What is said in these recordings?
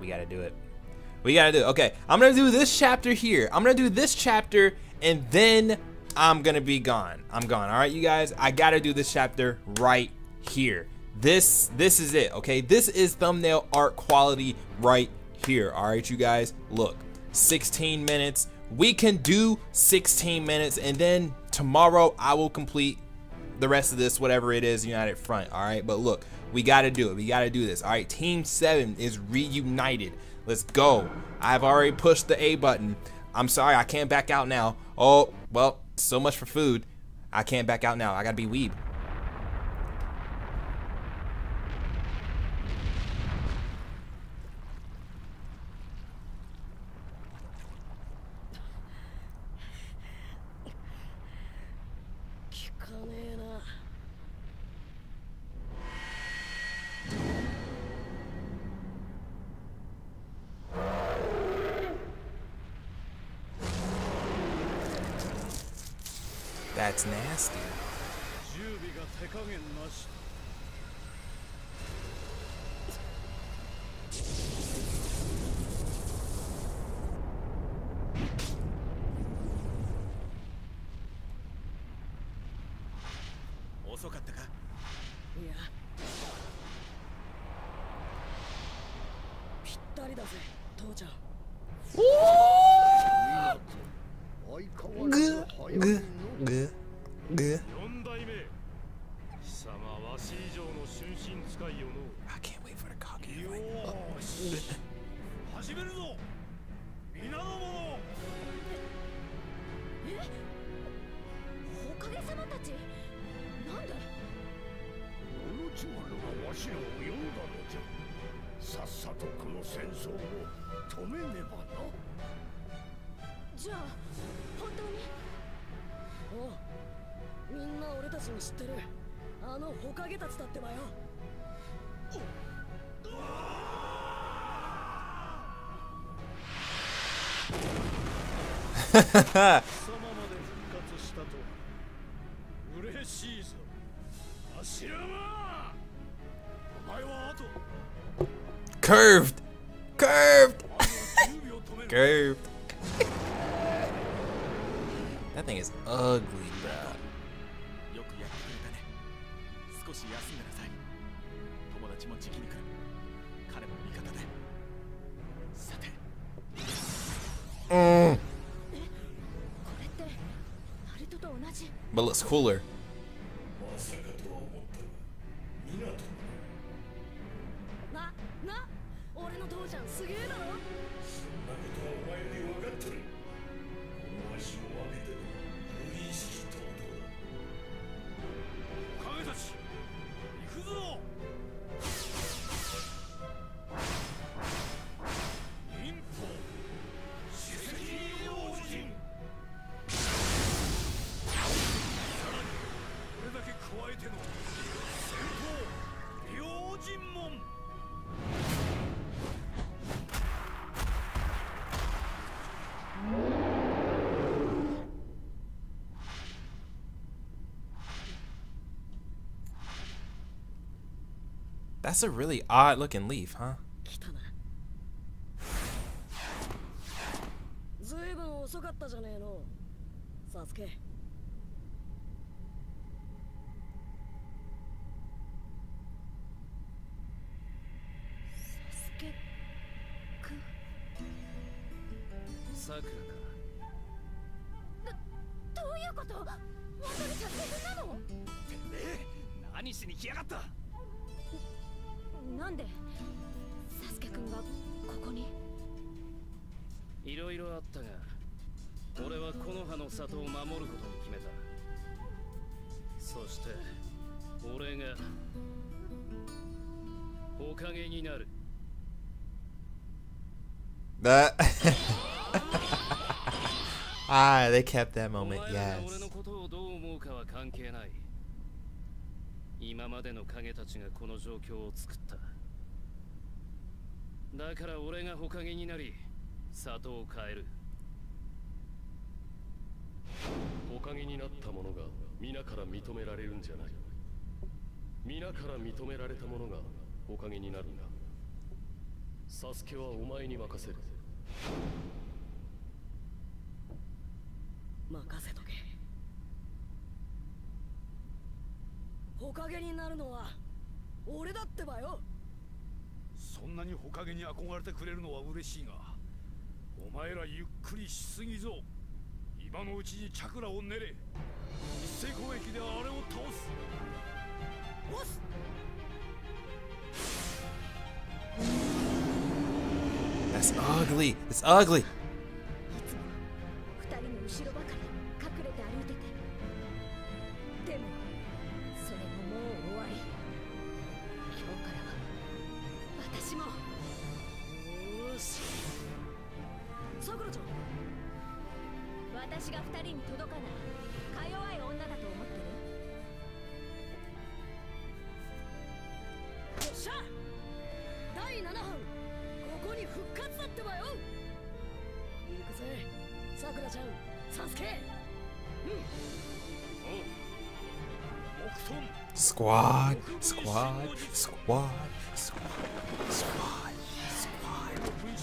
We gotta do it. We gotta do it. Okay, I'm gonna do this chapter here. I'm gonna do this chapter and then I'm gonna be gone. I'm gone. All right, you guys. I gotta do this chapter right here. This this is it. Okay, this is thumbnail art quality right here. All right, you guys. Look, 16 minutes. We can do 16 minutes, and then tomorrow I will complete the rest of this, whatever it is, United Front. All right, but look, we gotta do it. We gotta do this. All right, Team Seven is reunited. Let's go. I've already pushed the A button. I'm sorry, I can't back out now. Oh, well, so much for food. I can't back out now. I gotta be weeb. 準備が手加減なしよし始めるぞ皆の者えおかげさまたちなんでオロチマルがわしらを呼んだのじゃさっさとこの戦争を止めねばなじゃあ本当におうみんな俺たちも知ってる。あのホカゲたちだってばよ。Curved! Curved! Curved! that thing is ugly. But looks cooler. That's a really odd looking leaf, huh? Sakura. 何しに来やがったなんでサスケくんがここに？いろいろあったが俺はこの葉の里を守ることに決めたそして俺がおかげになる That. ah, they kept that お moment. 前らが Yes. 俺のことをどう思うかは関係ない今までの影たちがこの状況を作った。だから俺がほかげになり里を変える。おかげになった者が皆から認められるんじゃない。皆から認められた者がおかげになるんだ。サスケはお前に任せる。任せとけほかげになるのは俺だってばよ。そんなにほかげに憧れてくれるのは嬉しいがお前らゆっくりしすぎぞ。今のうちにチャクラを練れ。一斉攻撃であれを倒す。ボス。That's ugly. It's ugly. 私が二人に届かないか弱い女だと思ってるよっしゃ第7班ここに復活だってばよ行くぜさくらちゃんサスケ木遁 Squad. Squad. Squad. Squad. Squad. 分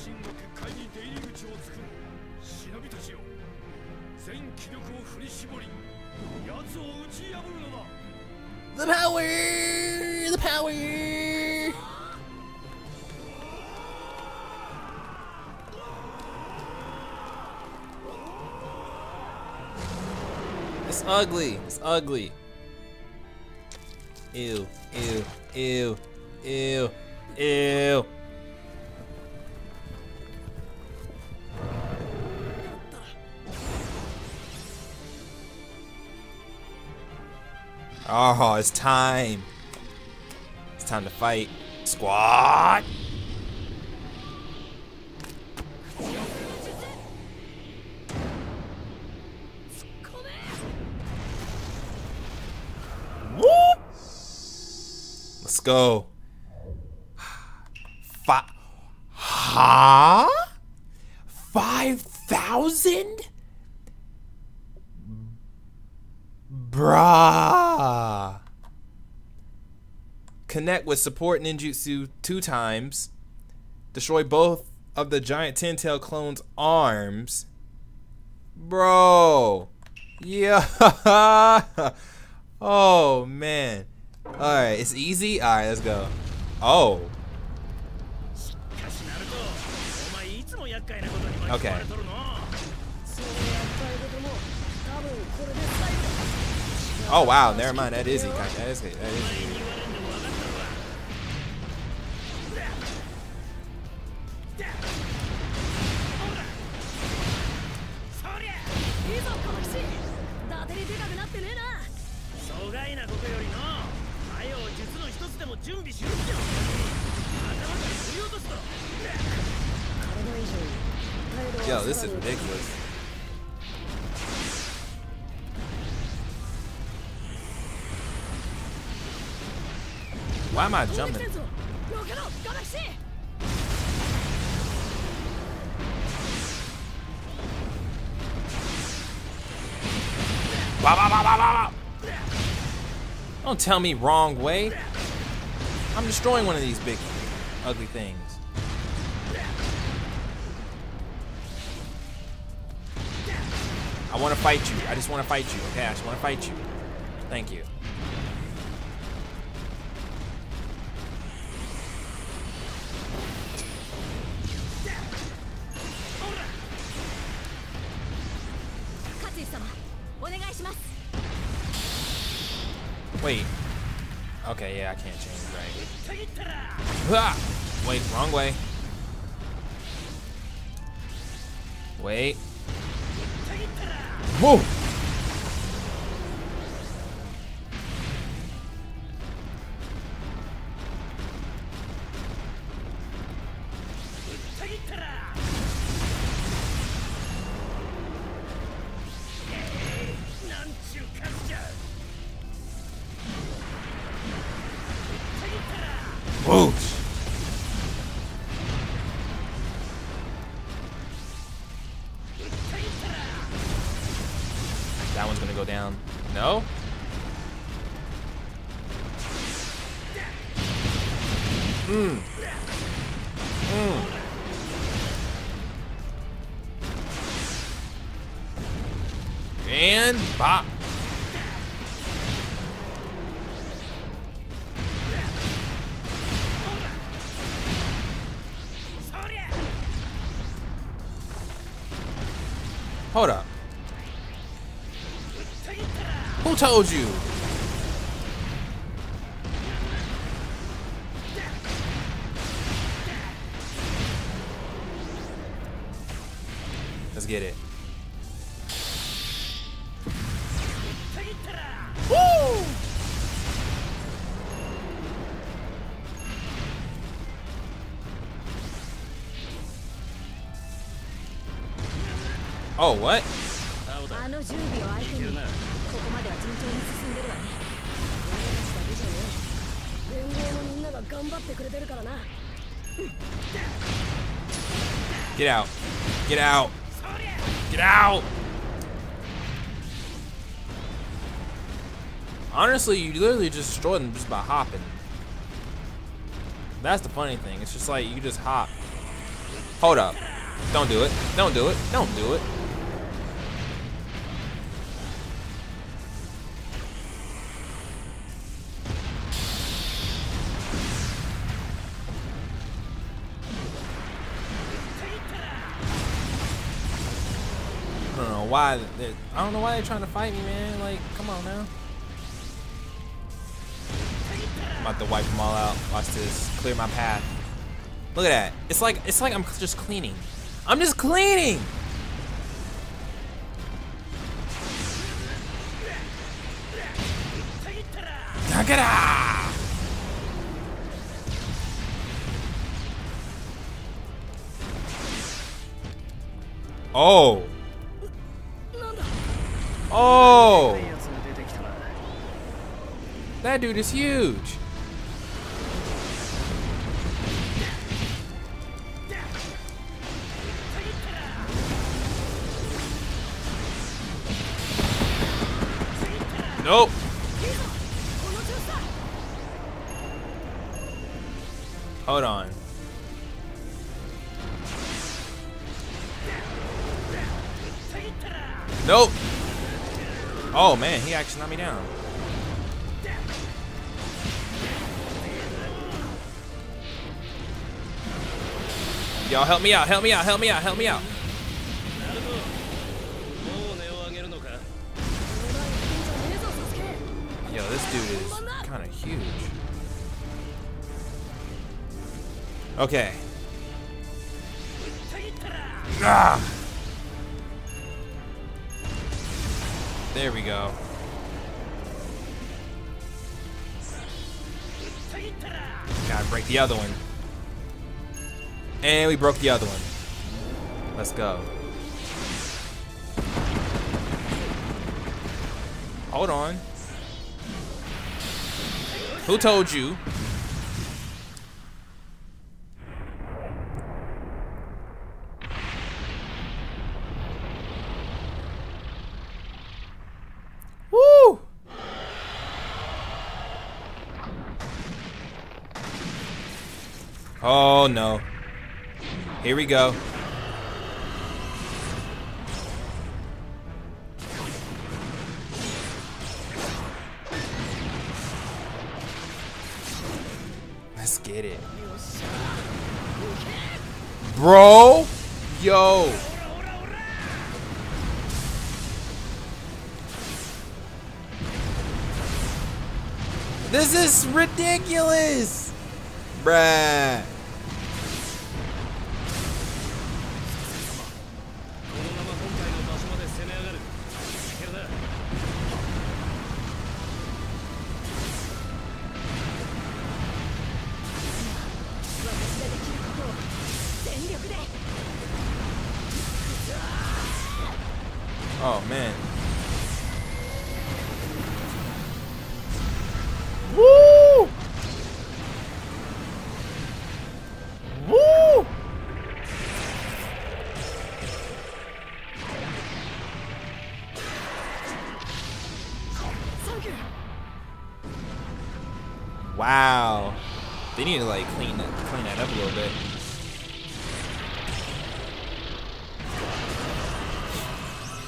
The power. The power. It's ugly. It's ugly. Ew. Ew. Ew. Ew. Ew. Oh, it's time. It's time to fight. Squad. Whoop. Let's go. Fi- huh? with support ninjutsu two times, destroy both of the giant tentacle clone's arms. Bro. Yeah. oh, man. Alright, it's easy? Alright, let's go. Oh. Okay. Oh wow, never mind. That is it. That is, that is この騎士伊達にでかくなってねえな疎外なことよりの早う術の一つでも準備しろってよ頭から振り落とすと体以上に態度は Yo, this is ridiculous. Why am I jumping? Don't tell me wrong way. I'm destroying one of these big, ugly things. I want to fight you. I just want to fight you. Okay, I just want to fight you. Thank you. Ah! Wait, wrong way. Wait. Whoa! one's gonna go down. No? Mmm. Mmm. And pop. Hold up. Who told you? Let's get it. Woo! Oh, what? Get out. Get out. Get out. Honestly, you literally just destroy them just by hopping. That's the funny thing. It's just like you just hop. Hold up. Don't do it. Don't do it. Don't do it. Know why. I don't know why they're trying to fight me, man. Like, come on now. I'm about to wipe them all out. Watch this. Clear my path. Look at that. It's like it's like I'm just cleaning. I'm just cleaning. Takada! Oh. Oh! That dude is huge! Nope. Hold on. Oh man, he actually knocked me down. Y'all help me out, help me out, help me out, help me out. Yo, this dude is kind of huge. Okay. Ah! There we go. Gotta break the other one. And we broke the other one. Let's go. Hold on. Who told you? Woo! Oh no. Here we go. Let's get it. Bro, yo. This is ridiculous. Bruh. need to like clean that, clean that up a little bit.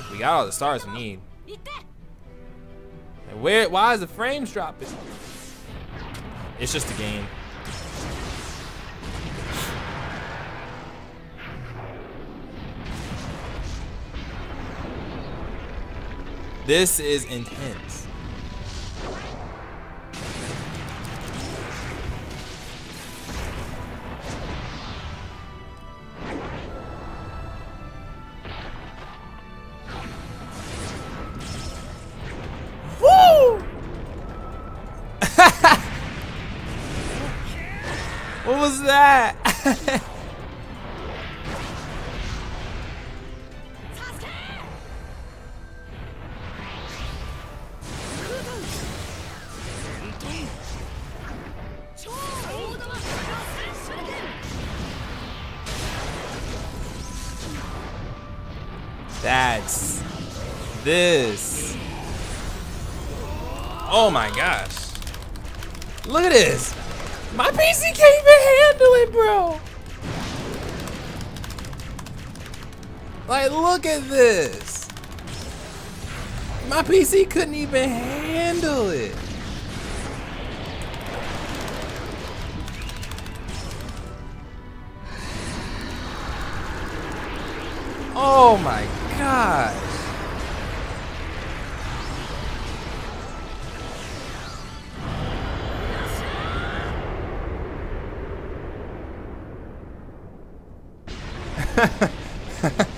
We got all the stars we need. Where? Why is the frames dropping? It's just a game. This is intense. What was that? That's this. Oh my gosh. Look at this. My PC can't even handle it, bro. Like, look at this. My PC couldn't even handle it. Oh my gosh.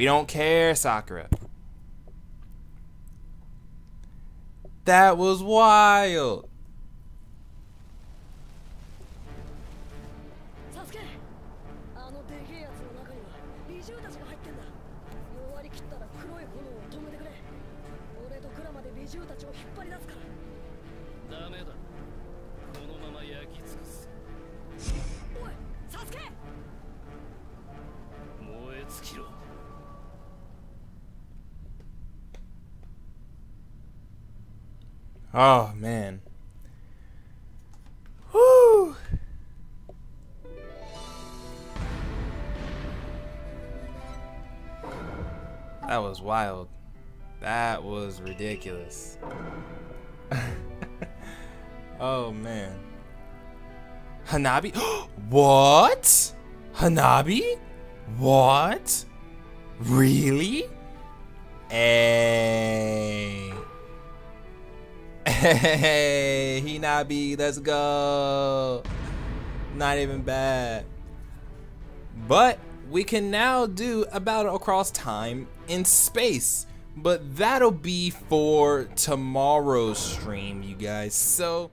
We don't care, Sakura. That was wild. 美獣たちが入ってんだ。弱り切ったら黒い炎を止めてくれ。俺とクラまで美獣たちを引っ張り出すから。ダメだ。このまま焼き尽くす。おいサスケ！燃え尽きろ。Oh man. Wild. That was ridiculous. oh man. Hanabi? what? Hanabi? What? Really? Hey. Hey, Hinabi, let's go. Not even bad. But we can now do a battle across time and space. But that'll be for tomorrow's stream, you guys. So